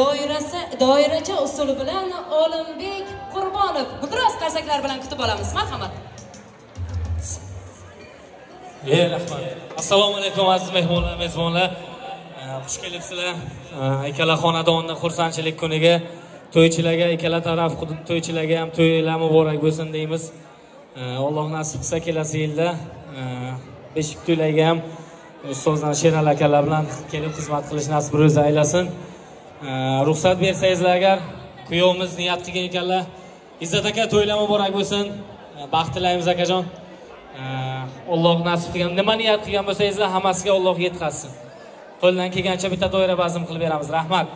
doirasi doiracha usul bilan olimbek qurbonov. Gulroz qarsaklar bilan kutib olamiz. Marhamat. E rahmat. Assalomu alaykum aziz mehmonlar mezbonlar. Xush kelibsizlar. Ikkala xonadonni xursandchilik kuniga to'ychilarga ikkala taraf to'ychilarga ham to'ylar muborak bo'lsin deymiz. Alloh nasib qilsa kelasi yilda beshik to'ylarga ham ustozlar sherali akalar bilan kelib xizmat qilish nasib ro'za aylasin. Ruxsat bersangizlar agar kuyovimiz niyat qilgan ekanlar. Izzat aka to'ylar muborak bo'lsin. Baxt tilaymiz akajon. Alloh nasib qilgan. Nima niyat qilgan bo'lsangizlar hammasiga olloh yetkazsin qo'ldan kelgancha bitta doira bazm qilib beramiz. Rahmat.